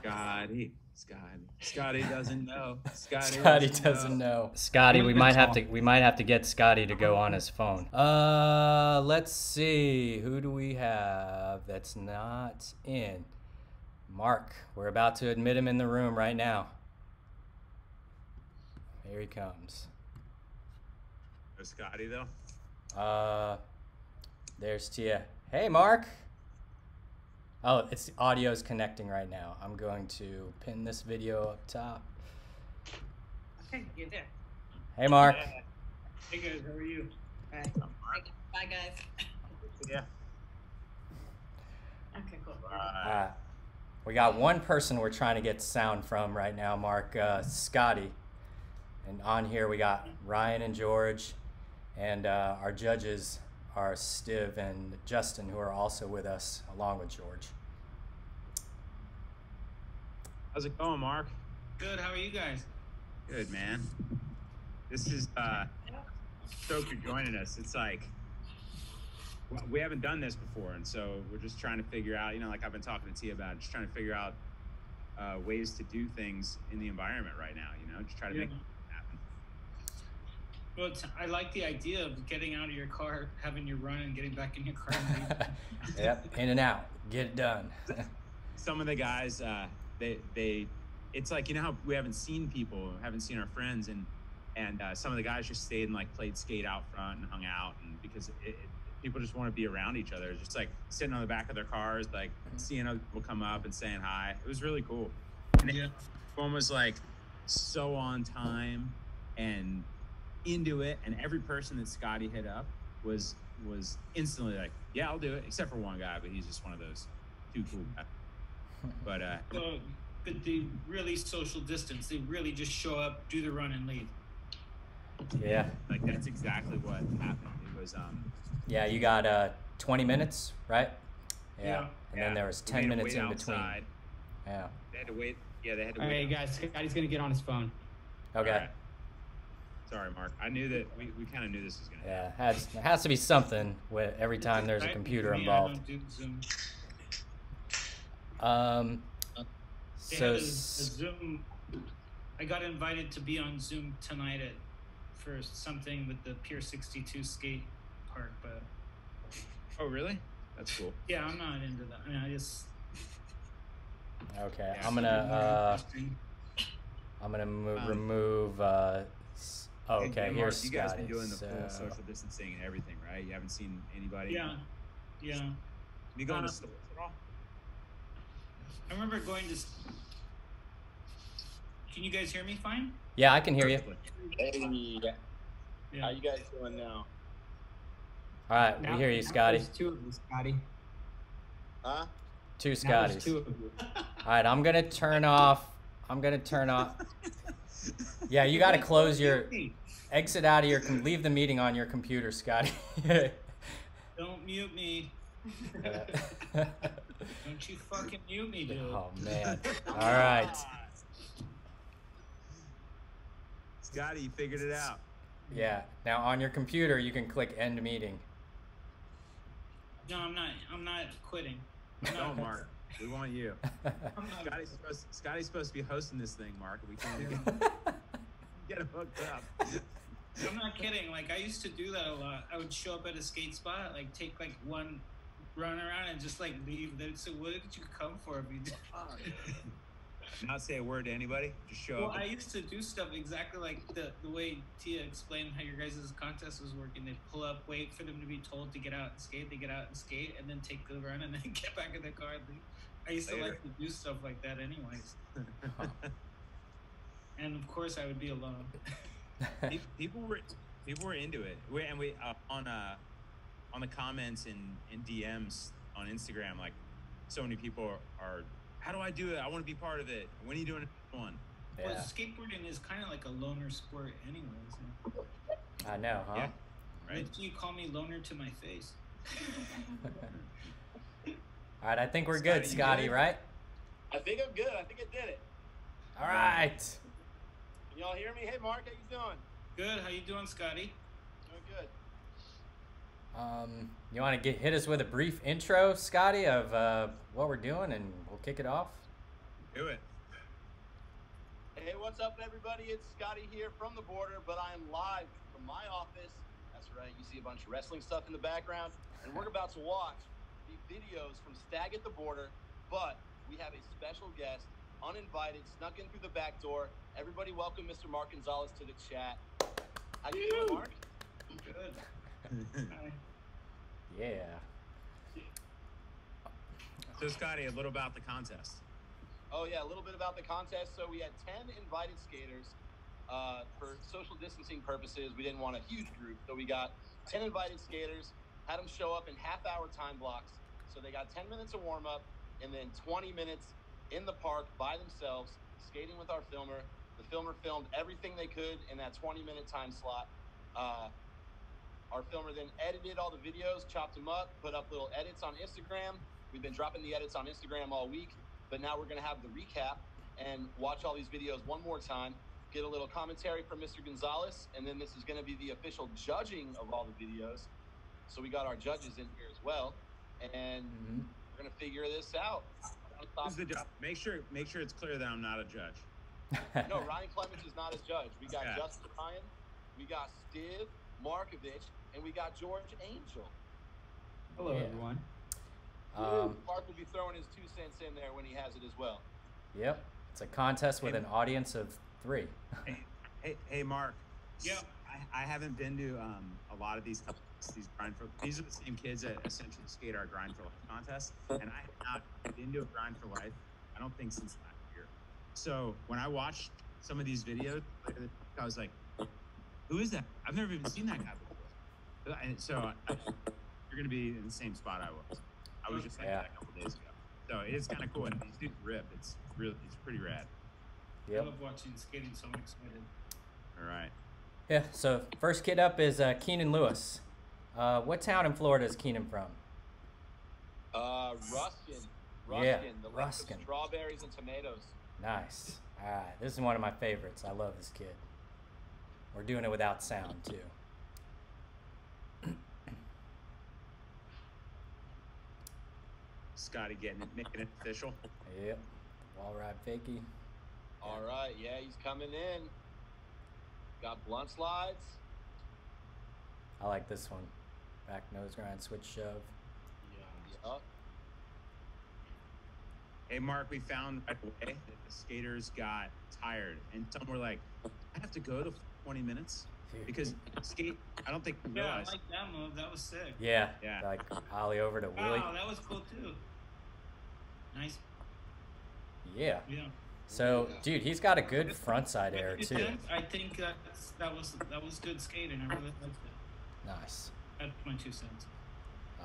Scotty. Scotty. Scotty doesn't know. Scotty, Scotty doesn't know. Scotty, we might have to we might have to get Scotty to go on his phone. Uh, let's see. Who do we have that's not in? Mark. We're about to admit him in the room right now. Here he comes. No Scotty though. Uh, there's Tia. Hey, Mark. Oh, it's audio is connecting right now. I'm going to pin this video up top. Okay, you're there. Hey, Mark. Hey guys, how are you? Bye, Bye guys. Yeah. Okay, cool. Uh, we got one person we're trying to get sound from right now, Mark uh, Scotty. And on here we got Ryan and George, and uh, our judges are Stiv and Justin, who are also with us along with George. How's it going, Mark? Good. How are you guys? Good, man. This is uh stoked you're joining us. It's like we haven't done this before, and so we're just trying to figure out. You know, like I've been talking to Tia about, just trying to figure out uh, ways to do things in the environment right now. You know, just try to make Yeah. it happen. Well, it's, I like the idea of getting out of your car, having your run, and getting back in your car. And yep, in and out. Get it done. Some of the guys, uh, they they, it's like you know how we haven't seen people, haven't seen our friends, and and uh, some of the guys just stayed and like played skate out front and hung out, and because it, it, people just want to be around each other, just like sitting on the back of their cars, like seeing other people come up and saying hi. It was really cool. And yeah. everyone was like so on time and into it, and every person that Scotty hit up was was instantly like, "Yeah, I'll do it," except for one guy, but he's just one of those too cool guys. But uh, So, but they really social distance. They really just show up, do the run, and leave. yeah, like that's exactly what happened. It was um yeah. You got uh, 20 minutes, right? Yeah. Yeah. And yeah, then there was 10 minutes wait in between. outside. Yeah. They had to wait. Yeah, they had to All wait. right, guys. Scotty's gonna get on his phone. Okay. Alright. Sorry, Mark. I knew that we, we kind of knew this was gonna. happen. Yeah, has, has to be something with every time there's a computer involved. don't do Zoom. Um, so had a, a s- Zoom. I got invited to be on Zoom tonight at for something with the Pier 62 skate park, but Oh, really? That's cool. yeah, I'm not into that. I mean, I just. okay, Yeah. I'm gonna uh, I'm gonna mo- Um, remove. Uh, s- oh, okay, hey, Mark, here's you guys been doing the full so- social distancing and everything, right? You haven't seen anybody. Yeah, yeah. You going Uh, to stores at all? I remember going to. s- Can you guys hear me fine? Yeah, I can hear you. Perfectly. Hey, Yeah. how you guys doing now? All right, Now- we hear you, Scotty. There's two of you, Scotty. Huh? Two Scotties. there's two of you. All right, I'm gonna turn off. I'm gonna turn off. Yeah, you gotta close your exit out of your. com- Leave the meeting on your computer, Scotty. Don't mute me. Don't you fucking mute me, dude. oh man. All right. Scotty, you figured it out. Yeah. Now on your computer, you can click end meeting. No, I'm not. I'm not quitting. I'm not- Don't, Mark. We want you. Scotty's supposed, Scotty's supposed to be hosting this thing, Mark. We can't get, get him hooked up. I'm not kidding. Like I used to do that a lot. I would show up at a skate spot, like take like one run around and just like leave. They'd say, "What did you come for?" If you did? Not say a word to anybody. Just show Well, up. I used to do stuff exactly like the the way Tia explained how your guys' contest was working. They'd pull up, wait for them to be told to get out and skate. They get out and skate, and then take the run, and then get back in the car and leave. I used to Later. like to do stuff like that, anyways. And of course, I would be alone. People were people were into it. We, and we uh, on uh on the comments and, and DMs on Instagram, like so many people are, are how do I do it? I want to be part of it. When are you doing it one? Well, skateboarding is kind of like a loner sport, anyways. I know, huh? Yeah. Right? Right? you call me loner to my face. All right, I think we're Scotty, good, Scotty, right? I think I'm good. I think I did it. All right. Can y'all hear me? Hey, Mark, how you doing? Good. How you doing, Scotty? Doing good. Um, you want to get hit us with a brief intro, Scotty, of uh, what we're doing, and we'll kick it off. Do it. Hey, what's up, everybody? It's Scotty here from the Boardr, but I am live from my office. That's right, you see a bunch of wrestling stuff in the background, and we're about to watch the videos from Stag at the Boardr. But we have a special guest, uninvited, snuck in through the back door. Everybody, welcome Mr. Mark Gonzales to the chat. How you doing, Mark? Good. Hi. Yeah. so, Scotty, a little about the contest. Oh yeah, a little bit about the contest. So we had ten invited skaters. Uh, for social distancing purposes, we didn't want a huge group, so we got ten invited skaters. Had them show up in half-hour time blocks. So they got ten minutes of warm-up, and then 20 minutes in the park by themselves, skating with our filmer. The filmer filmed everything they could in that 20-minute time slot. Uh, our filmer then edited all the videos, chopped them up, put up little edits on Instagram. We've been dropping the edits on Instagram all week, but now we're going to have the recap and watch all these videos one more time, get a little commentary from Mr. Gonzales, and then this is going to be the official judging of all the videos. So we got our judges in here as well, and Mhm. we're going to figure this out. Who's the judge? Make sure make sure it's clear that I'm not a judge. No, Ryan Clements is not his judge. We got Yeah. Justin Ryan, we got Stiv Markovich, and we got George Angel. Hello, Yeah. everyone. um, Mark will be throwing his two cents in there when he has it as well. yep. It's a contest with an audience of three. Hey, hey, Mark. Yeah. I, I haven't been to um, a lot of these these grind for. These are the same kids that essentially skate our grind for life contest, and I have not been to a grind for life. I don't think since last year. So when I watched some of these videos, I was like, "Who is that? I've never even seen that guy before." And so I, you're gonna be in the same spot I was. I was just like Yeah. that a couple days ago. So it is kind of cool, and these dudes rip. It's really, it's pretty rad. I love watching skating, so I'm excited. All right. Yeah. So first kid up is uh, Keenan Lewis. Uh, what town in Florida is Keenan from? Uh, Ruskin. Ruskin. Yeah, the land of Ruskin. Strawberries and tomatoes. Nice. All right. This is one of my favorites. I love this kid. We're doing it without sound too. Scotty getting it, making it official. Yep. Wall ride fakie. All right, yeah, he's coming in. Got blunt slides. I like this one. Back nose grind, switch shove. Yup. Hey, Mark, we found right away that the skaters got tired, and some were like, "I have to go to 20 minutes because skate." I don't think we Yeah, I like that move. That was sick. Yeah. Yeah. Like Holly over to Willie. Wow, that was cool too. Nice. Yeah. Yeah. So, dude, he's got a good front side air too. I think that's, that was that was good skating. I really liked it. Nice. That's my two cents.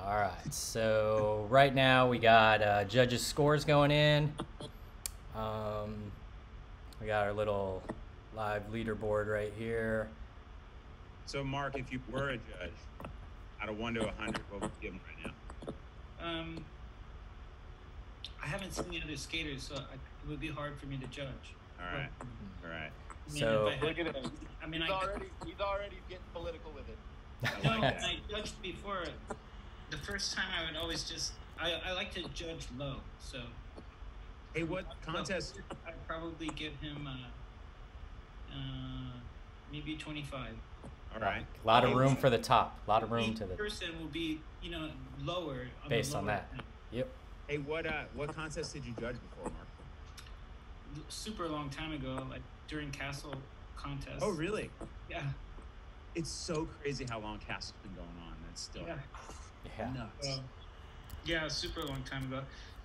All right. So right now we got uh, judges' scores going in. Um, we got our little live leaderboard right here. So, Mark, if you were a judge, out of one to a 100, what would you give them right now? Um, I haven't seen the other skaters, so I, it would be hard for me to judge. All right. All right. I mean, So- if I Look had- at him. I mean, He's I already he's already getting political with it. No, like when that. I judged before. The first time I would always just I, I like to judge low, so Hey, what contest? I'd probably give him uh, uh, maybe twenty five. All right. A lot of room for the top. A lot of room to the. person will be you know lower on Based the on that. end. Yep. Hey, what uh, what contest did you judge before, Mark? super long time ago, like during Castle contest. Oh, really? Yeah. It's so crazy how long Castle's been going on. That's still Yeah. Yeah. nuts. Uh, yeah, super long time ago.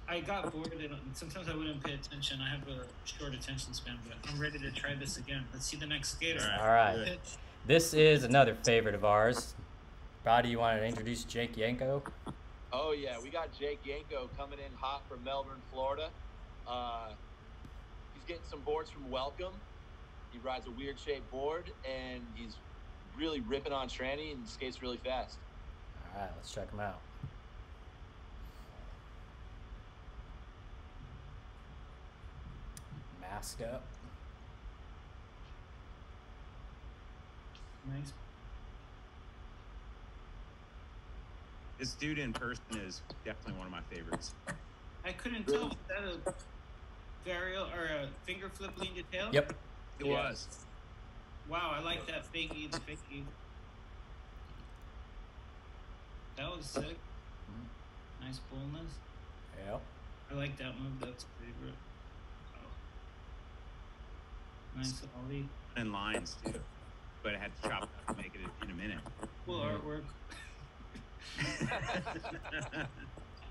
I got bored and sometimes I wouldn't pay attention. I have a short attention span, but I'm ready to try this again. Let's see the next skater. All All right. This is another favorite of ours. Body, you want to introduce Jake Yanko? Oh yeah, we got Jake Yanko coming in hot from Melbourne, Florida. Uh, he's getting some boards from Welcome. He rides a weird shaped board and he's really ripping on tranny and skates really fast. All right, let's check him out. Masked up. Nice. This dude in person is definitely one of my favorites. I couldn't tell. Was that a varial or a finger flip lean to tail? Yep. It Yeah. was. Wow, I like that fakey, the fakey. That was sick. Nice fullness. Yep. I like that move. That's favorite. Oh. Nice ollie. In lines too, but it had to chop it up to make it in a minute. Cool artwork.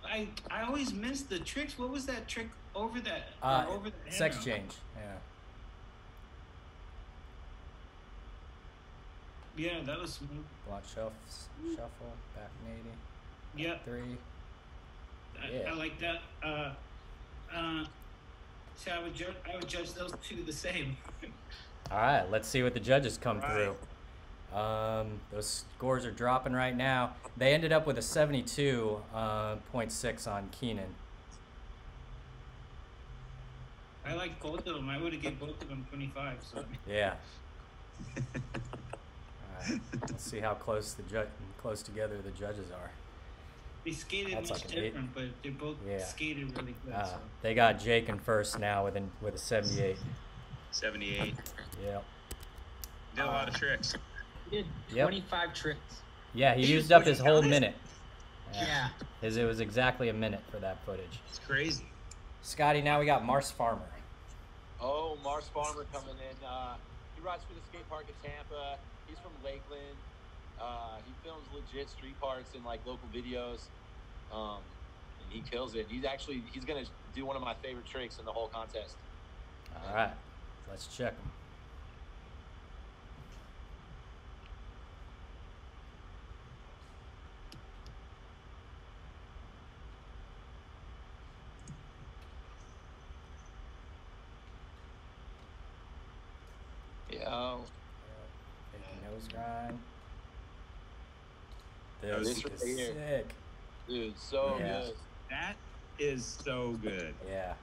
I I always miss the tricks. What was that trick over that? Uh, over the sex change. Yeah. Yeah, that was smooth. Block shuffles, shuffle, back 180, Yeah, three. I, Yeah. I like that. Uh, uh, so I would judge. I would judge those two the same. All right, let's see what the judges come through. Um, those scores are dropping right now. They ended up with a 72.6 on Keenan. I like both of them. I would have given both of them twenty five. So Yeah. All right, let's see how close the ju- close together the judges are. they skated That's much like an eight. different, but they both Yeah. skated really good. Uh, so. they got Jake in first now with an, with a 78. 78. Yep. Did a lot of tricks. He did Yep. 25 tricks. Yeah, he He used up his whole down minute. Yeah. His, it was exactly a minute for that footage. It's crazy. Scotty, now we got Mars Farmer. Oh, Mars Farmer coming in. Uh, he rides for the skate park in Tampa. He's from Lakeland. Uh, he films legit street parts in like local videos, um, and he kills it. He's actually he's gonna do one of my favorite tricks in the whole contest. All right, let's check him. Yeah. Taking nose grind. Nose This right is here. sick. Dude, so Yeah. good. That is so good. Yeah.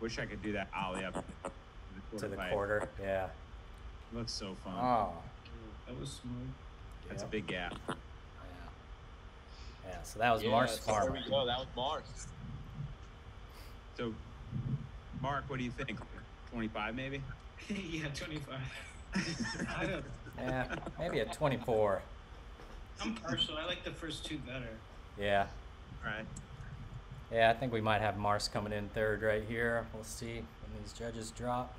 Wish I could do that ollie up To the pipe. quarter. Yeah. Looks so fun. Oh. That was smooth. That's a big gap. Yeah. Yeah. So that was Yeah, Mars so Farmer. There we go. That was Mars. So, Mark, what do you think? 25 maybe? yeah, twenty five. I don't. Yeah, maybe a 24. I'm partial. I like the first two better. Yeah. All right. Yeah, I think we might have Mars coming in third right here. We'll see when these judges drop.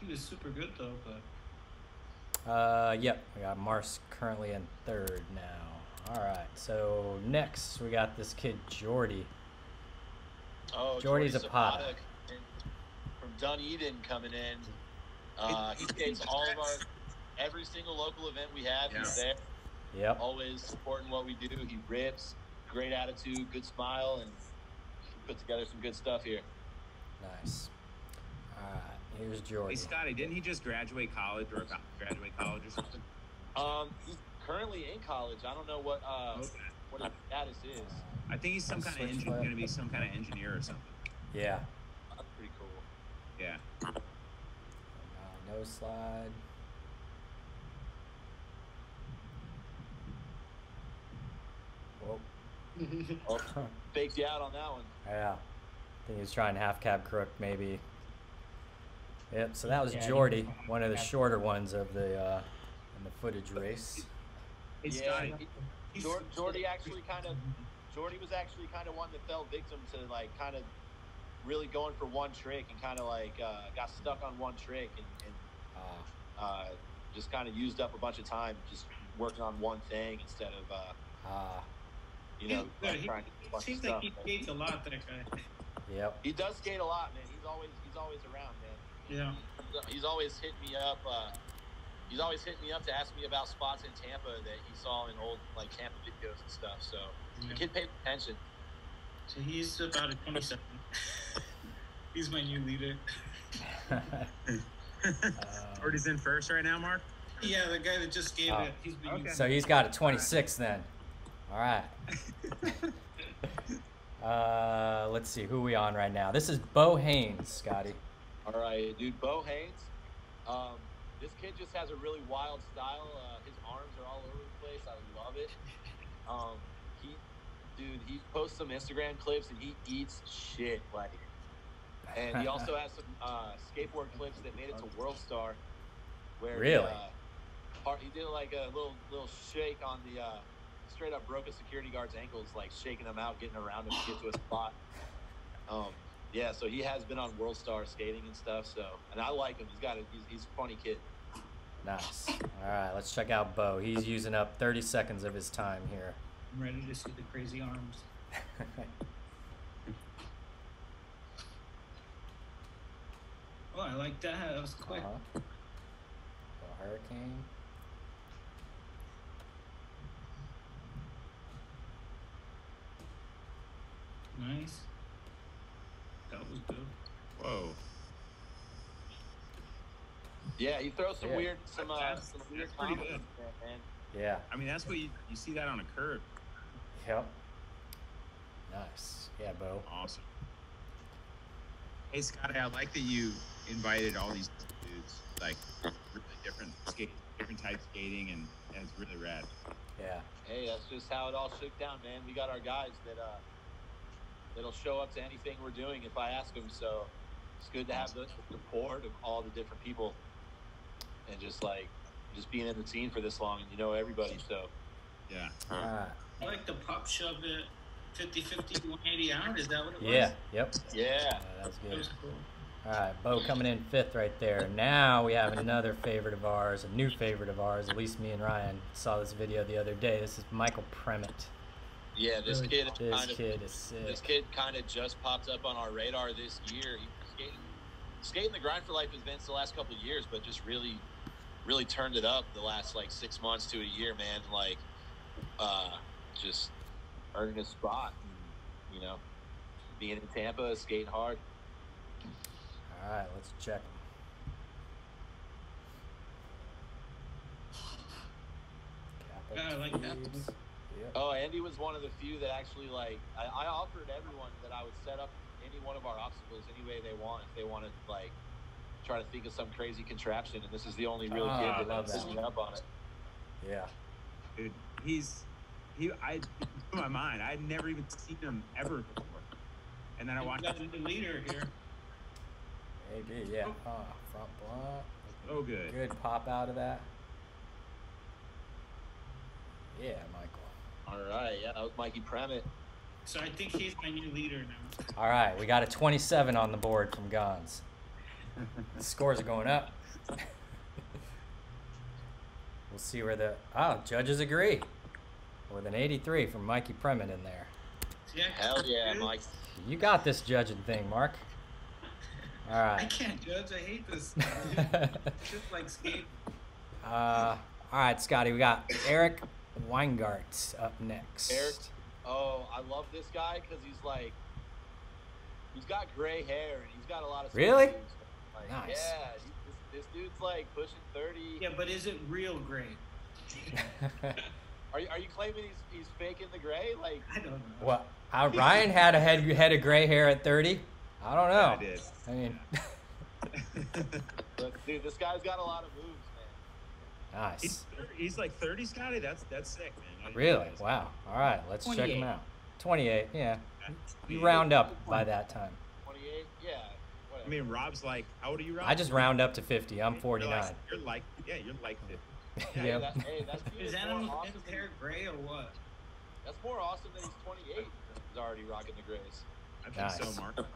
He was super good though, but Uh, yep, we got Mars currently in third now. All right, so next we got this kid Jordy. Oh, Jordy Jordy Zapata. Zapata from Dunedin coming in. Uh, he skates all of our every single local event we have. He's there, Yep. always supporting what we do. He rips, great attitude, good smile, and put together some good stuff here. Nice. All right, here's Hey, Scotty, didn't he just graduate college or graduate college or something? Um, he's currently in college. I don't know what uh, Okay. what his status is. I think he's some kind of Switch engine, left. going to be some kind of engineer or something. Yeah. That's pretty cool. Yeah. Uh, no slide. Whoa. Oh, faked you out on that one. Yeah. I think he was trying half cab crook maybe. Yep, so that was Yeah, Jordy, was one of the shorter ones of the uh in the footage race. Hey, Yeah, he- he's Jor- Jordy actually kind of Jordy was actually kind of one that fell victim to like kind of really going for one trick and kind of like uh, got stuck on one trick and, and Ah, uh, just kind of used up a bunch of time just working on one thing instead of uh, ah, you know He's like He- trying to do a It bunch of seems like stuff. he skates a lot. That guy. yep. He does skate a lot, man. He's always he's always around, man. Yeah. He's always hitting me up. Uh, he's always hitting me up to ask me about spots in Tampa that he saw in old like Tampa videos and stuff. So the yeah. kid paid attention. So he's about a twenty-seven. he's my new leader. Jordy's in first right now, Mark. Yeah, the guy that just gave Oh. it. He's been Okay. so he's got a 26 then. All right. Uh, let's see who we on right now. This is Bo Haynes, Scotty. All right, dude. Bo Haynes. Um, this kid just has a really wild style. Uh, his arms are all over the place. I love it. Um, he, dude, he posts some Instagram clips and he eats shit like. And he also has some uh, skateboard clips that made it to World Star, where Really? he, uh, he did like a little little shake on the uh, straight up broke a security guard's ankles, like shaking him out, getting around him to get to a spot. Um, yeah, so he has been on World Star skating and stuff. So, and I like him. He's got a he's, he's a funny kid. Nice. All right, let's check out Bo. He's using up 30 seconds of his time here. I'm ready to see the crazy arms. Oh, I like that. That was quick. Uh-huh. Little hurricane. Nice. That was good. Whoa. Yeah, you throw some Yeah. weird some uh, That's- some weird that's pretty combos, good. man. Yeah. I mean, that's what you, you see that on a curve. Yep. Nice. Yeah, Bo. Awesome. Hey, Scotty, I like that you invited all these dudes, like really different skate, different type skating, and, and it's really rad. Yeah. Hey, that's just how it all shook down, man. We got our guys that uh that'll show up to anything we're doing if I ask them. So it's good to have the support of all the different people, and just like just being in the scene for this long, and you know everybody. So Yeah. All right. Uh, I like the pop shove at 50 50 180 out. Is that what it was? Yeah. Yep. yeah, Yeah, that was That good. was cool. All right, Bo coming in fifth right there. Now we have another favorite of ours, a new favorite of ours. At least me and Ryan saw this video the other day. This is Michael Premet. yeah. This Really kid This kind of kid is sick. this kid kind of just popped up on our radar this year. He skating, skating the grind for life events the last couple of years, but just really, really turned it up the last like six months to a year, man. Like, uh, just earning a spot, and, you know, being in Tampa, skating hard. All right, let's check. Yeah, I like that. Yep. Oh, Andy was one of the few that actually like I, I offered everyone that I would set up any one of our obstacles any way they want if they wanted like try to think of some crazy contraption, and this is the only real Ah, kid I that love set that. me up on it. Yeah. Dude, he's he. I in my mind, I had never even seen him ever before, and then I You watched. got the leader here. Maybe. Yeah. Oh, front blunt. Oh, good. Good pop out of that. Yeah, Michael. All right, yeah, that was Mikey Premet. So I think he's my new leader now. All right, we got a 27 on the board from Gonz. The scores are going up. we'll see where the oh judges agree with an 83 from Mikey Premet in there. See, I Hell yeah. Mike. You got this judging thing, Mark. All right. I can't judge. I hate this. Just like skate. Uh, all right, Scotty. We got Eric Weingart up next. Eric? Oh, I love this guy because he's like, he's got gray hair and he's got a lot of. Really? Tattoos. Like, Nice. Yeah, this, this dude's like pushing thirty. Yeah, but is it real gray? Are you are you claiming he's he's faking the gray? Like, I don't know. well, uh, Ryan had a head head of gray hair at 30. I don't know. I did. I mean, look, dude, this guy's got a lot of moves, man. nice. he's, he's like 30, Scotty. That's that's sick, man. I Really? Wow. All right, let's check him out. 28, yeah. You round up by that time. Twenty-eight, yeah. Whatever. I mean, Rob's like, how old are you, Rob? I just round up to 50. I'm You're 49. like, you're like, yeah, you're like 50. Yeah. Yep. that, hey, that's Is even Adam more his awesome. hair gray or what? That's more awesome than he's 28. He's already rocking the grays. I think Nice. so, Mark.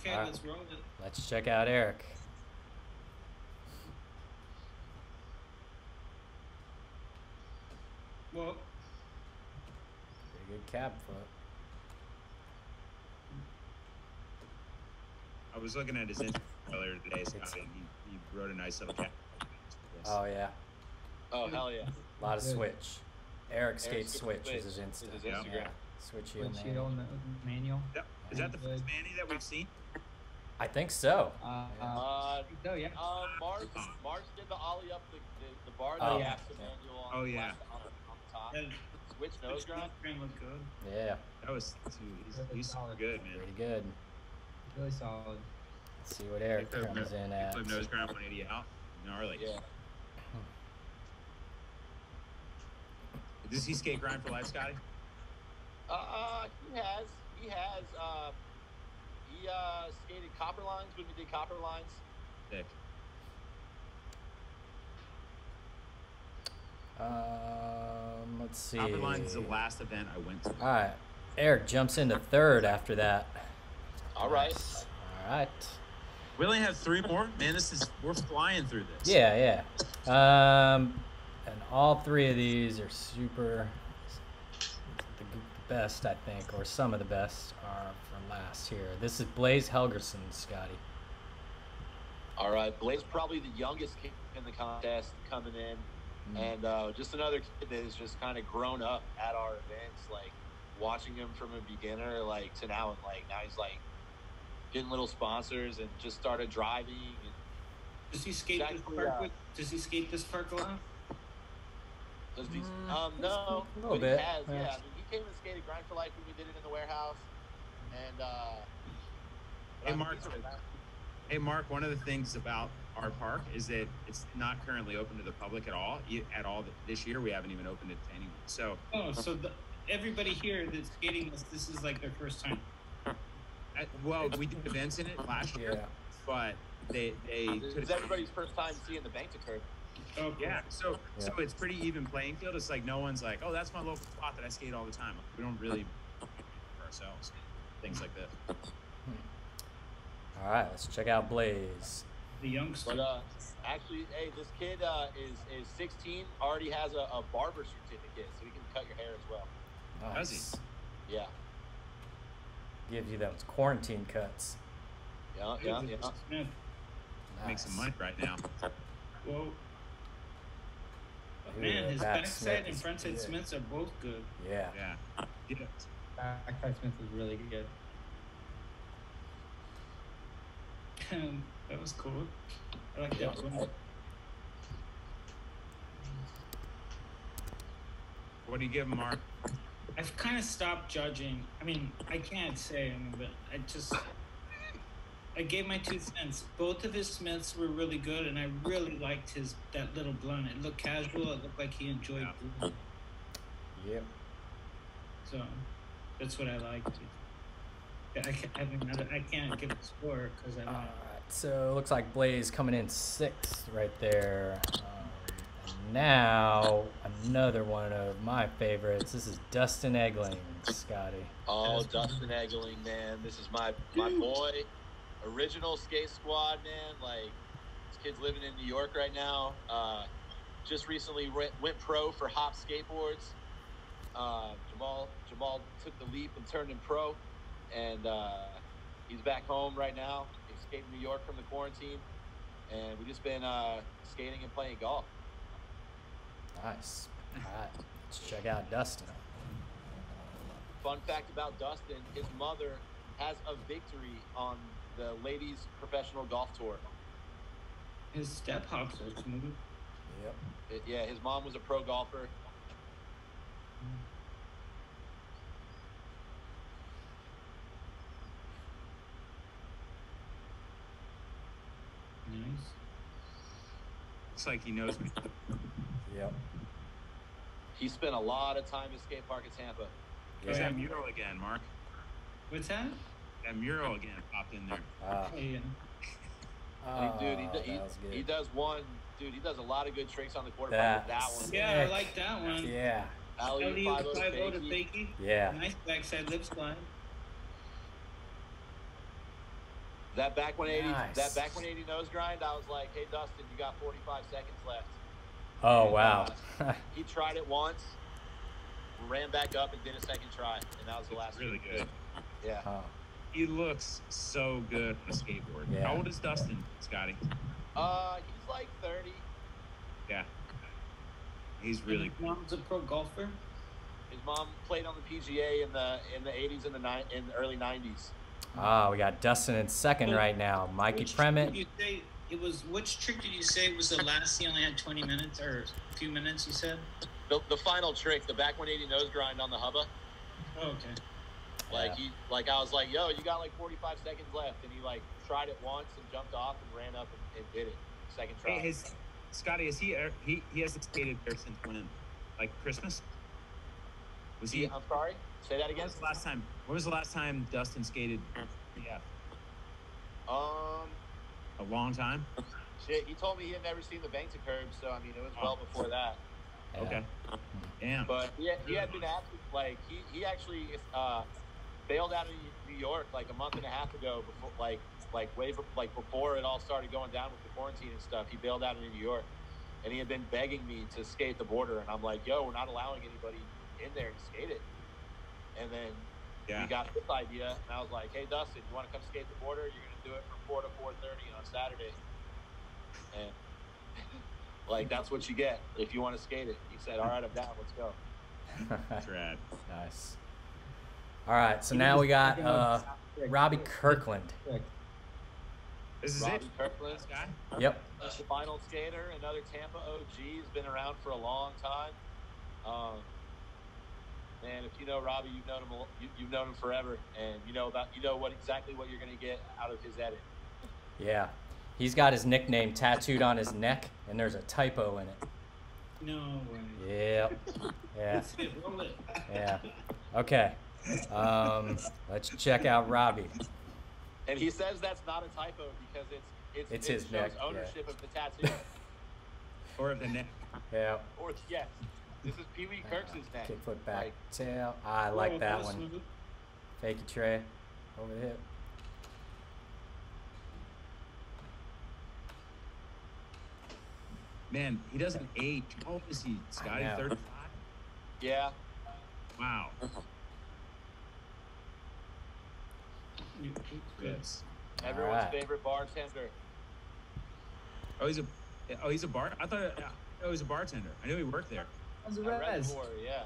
Okay, Alright. let's roll it. Let's check out Eric. Well, Pretty good cab foot. I was looking at his Instagram earlier today, Scotty, and he, he wrote a nice little cat. Oh, yeah. Oh hell yeah! A lot of Good. switch. Eric Eric skates Skates switch is his Switch Insta. is his Yeah. Instagram. Yeah. Switch heel Windshield man. manual. Yep. Is that the Good. first Manny that we've seen? I think so. Uh, uh, Uh, so yeah. um, Mars, Mars did the ollie up the, the, the bar Oh. that has the manual on, Oh, yeah. on, the- on the top. that Switch nose grind. Instagram looked good. Yeah, That was dude, he's, he's super solid. good, man. pretty good. Really solid. Let's see what Eric comes no- in at. Flip nose grind 180 out. Gnarly. Yeah. Does he skate grind for life, Scotty? Uh, he has. He has. Uh, he uh, skated copper lines when we did copper lines. Dick. Um, let's see. Copper Lines is the last event I went to. All right, Eric jumps into third after that. All right. Nice. All right. We only have three more. Man, this is we're flying through this. Yeah, yeah. Um, and all three of these are super. The the best, I think, or some of the best, are for last here. This is Blaze Helgerson, Scotty. All right. Blaze probably the youngest kid in the contest coming in. Mm. and uh, just another kid that has just kind of grown up at our events like watching him from a beginner like to now and like now he's like getting little sponsors and just started driving and Does he skate this Exactly, park? yeah. With, does he skate this park a lot? does these Mm, um no a little but bit, he has yeah. yeah. I mean he came and skated grind for life when we did it in the warehouse and uh Hey, Mark. Hey, Mark. One of the things about our park is that it's not currently open to the public at all. At all this year, we haven't even opened it to anyone. So, Oh, so the, everybody here that's skating this, this is like their first time. Well, we did events in it last year, Yeah. but they they This could is everybody's first time seeing the bank curve Oh. Yeah, so so it's pretty even playing field. It's like no one's like, oh, that's my local spot that I skate all the time. We don't really for ourselves things like this. All right, let's check out Blaze. The youngster. but uh actually hey this kid uh is is 16 already has a, a barber certificate so he can cut your hair as well Does he? Yeah Give you those quarantine cuts. yeah yeah yeah Smith. Make some money right now. Whoa. Ooh, man, his back backside and is frontside good. Smiths are both good. Yeah. Yeah. Yeah. Backside Smith is really good. that was cool. I like that one. What do you give him, Mark? I've kind of stopped judging. I mean, I can't say, I mean, but I just. I gave my two cents. Both of his Smiths were really good, and I really liked his that little blunt. It looked casual. It looked like he enjoyed Yeah. doing it. Yep. So that's what I liked. I, can't, I, mean, I- I can't give a score because I All don't. right. So it looks like Blaze coming in sixth right there. Um, and now another one of my favorites. This is Dustin Eggeling, Scotty. Oh, Dustin Eggeling, man, this is my my boy, original skate squad, man. Like this kid's living in New York right now. Uh, just recently went, went pro for Hopps Skateboards. Uh, Jamal Jamal took the leap and turned him pro, and uh, he's back home right now. Skating New York from the quarantine, and we've just been uh, skating and playing golf. Nice. All right. Let's check out Dustin. Fun fact about Dustin: his mother has a victory on the ladies' professional golf tour. His step hops are smooth. Yep. It- yeah, his mom was a pro golfer. Nice. Looks like he knows me. Yep. He spent a lot of time at skate park at Tampa. There's Yeah. that mural again, Mark. What's that? That mural again popped in there. Uh, Oh, yeah. oh, dude, he, do- he, he does one. Dude, he does a lot of good tricks on the quarterback with that one. Yeah, I like that one. Yeah. Alley Alley five oh five oh to fakie. fakie. Yeah. Nice backside lip slide. That back 180, Nice. that back 180 nose grind. I was like, hey Dustin, you got 45 seconds left. Oh And, wow. uh, he tried it once, ran back up and did a second try, and that was the last. Really one. good. Yeah. oh. He looks so good on a skateboard. Yeah. How old is Dustin, Scotty? Uh, he's like 30. Yeah. He's really His mom's a pro golfer. His mom played on the PGA in the in the 80s and the ni- in the early 90s. Ah, we got Dustin in second right now. Mikey Which trick Premet. Did you say it was which trick did you say was the last? He only had twenty minutes or a few minutes. You said. The, the final trick, the back 180 nose grind on the hubba. Oh, okay. Like Yeah. he, like I was like, yo, you got like 45 seconds left, and he like tried it once and jumped off and ran up and, and did it. Second try. Hey, his Scotty, is he er, he he hasn't skated there since when? Like Christmas? Was he? I'm sorry. Say that When again. was the last time? When was the last time Dustin skated? Yeah, Um, a long time. shit. He told me he had never seen the banks of curbs, so I mean, it was Oh. well before that. Yeah. Okay. Damn. But he had, he had been active. Like he he actually uh, bailed out of New York like a month and a half ago. Before like like way like before it all started going down with the quarantine and stuff. He bailed out of New York, and he had been begging me to skate the Boardr. And I'm like, yo, we're not allowing anybody in there to skate it. And then yeah. we got this idea, and I was like, hey Dustin, you want to come skate the Boardr? You're gonna do it from four to four thirty on Saturday. And like that's what you get if you want to skate it. He said, all right, I'm down. Let's go. That's rad. nice. All right, so now we got uh, Robbie Kirkland. This is Robbie it. Kirkland, This guy. Yep. the final skater, another Tampa OG, He's been around for a long time. Um, man, if you know Robbie, you've known him. You, you've known him forever, and you know about you know what exactly what you're going to get out of his edit. Yeah. He's got his nickname tattooed on his neck, and there's a typo in it. No way. Yep. Yeah. That's it. Roll it. Yeah. Okay. Um, let's check out Robbie. And he says that's not a typo because it's it's, It's it his shows neck, yeah. ownership of the tattoo. Or of the neck. Yeah. or yes, this is Pee Wee Kirk's uh, neck. Kickflip back Like, tail. I Whoa, like oh, that was one. smooth. Fakey tray. Over the hip. Man, he doesn't age. How old is he, Scotty? know. 35? yeah, Wow. You- Good. Yes. everyone's Alright. favorite bartender. Oh, he's a. Oh, he's a bar. I thought. Oh, he's a bartender. I knew he worked there. How's A the res? reservoir, yeah.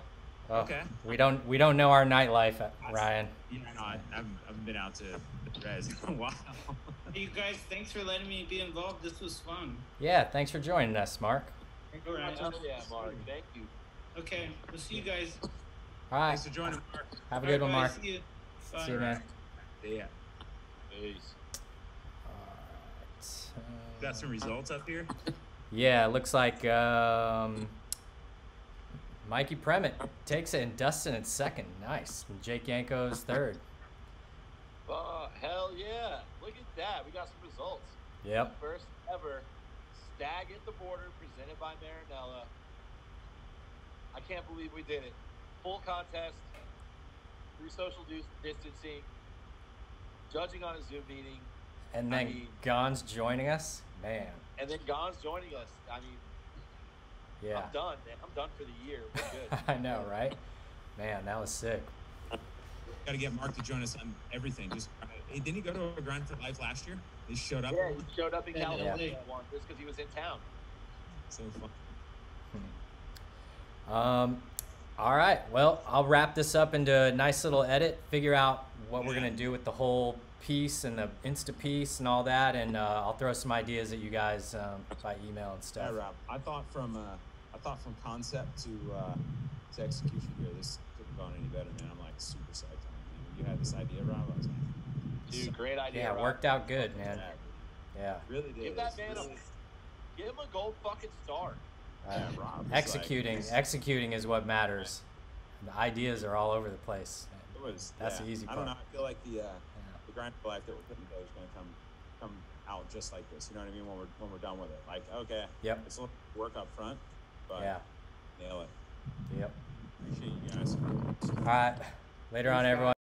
Oh, Okay. We don't we don't know our nightlife, uh, Ryan. Yeah, no, I, I haven't, I haven't been out to the res in a while. Hey, you guys, thanks for letting me be involved. This was fun. Yeah, thanks for joining us, Mark. All right. Oh, yeah, Mark. Thank you. Okay. We'll see you guys. All right. Thanks for joining, Mark. Have a All good right, one, Mark. See you. Bye. See you, man. Yeah. Peace. Alright, Got some results up here. Yeah, it looks like um, Mikey Premet takes it and Dustin in second. Nice. And Jake Yanko's third. Oh, hell yeah. Look at that. We got some results. Yep. First ever Stag at the Boardr presented by Marinela. I can't believe we did it. Full contest through social dis- distancing, judging on a Zoom meeting, And I then mean- Gonz joining us. Man. and then Gonz joining us. I mean, Yeah. I'm done, man. I'm done for the year. We're good. I know, right? Man, that was sick. Got to get Mark to join us on everything. Just hey, didn't he go to a Grind for Life last year? He showed up. yeah, he showed up in Yeah. California once just because he was in town. So fun. Um, all right. Well, I'll wrap this up into a nice little edit, figure out what we're going to do with the whole piece and the Insta piece and all that. And uh, I'll throw some ideas at you guys um, by email and Yeah, stuff. Rob. I thought from uh, I thought from concept to uh, to execution here, this couldn't have gone any better, man. I'm like super psyched on it. When you had this idea, Rob, I was like, Dude, great idea. Yeah, it worked out good, man. Yeah, Yeah. Really did. Give that man really- a give him a gold fucking star. Uh, Yeah, Rob was like- executing, executing is what matters. The ideas are all over the place. It was. That's yeah. the easy part. I don't know. I feel like the uh, Yeah. the grind for life that we're putting together is going to come come out just like this. You know what I mean? When we're when we're done with it, like okay, Yep. it's a little work up front, but Yeah. nail it. Yep. Appreciate you guys. All right. Later on, everyone.